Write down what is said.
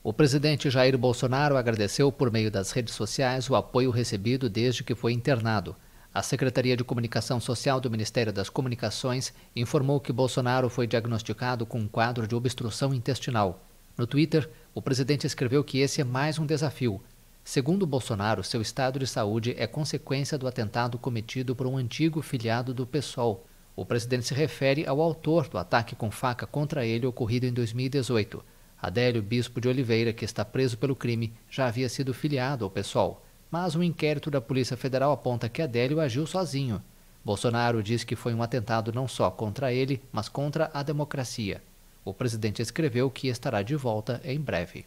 O presidente Jair Bolsonaro agradeceu por meio das redes sociais o apoio recebido desde que foi internado. A Secretaria de Comunicação Social do Ministério das Comunicações informou que Bolsonaro foi diagnosticado com um quadro de obstrução intestinal. No Twitter, o presidente escreveu que esse é mais um desafio. Segundo Bolsonaro, seu estado de saúde é consequência do atentado cometido por um antigo filiado do PSOL. O presidente se refere ao autor do ataque com faca contra ele ocorrido em 2018. Adélio Bispo de Oliveira, que está preso pelo crime, já havia sido filiado ao PSOL, mas um inquérito da Polícia Federal aponta que Adélio agiu sozinho. Bolsonaro diz que foi um atentado não só contra ele, mas contra a democracia. O presidente escreveu que estará de volta em breve.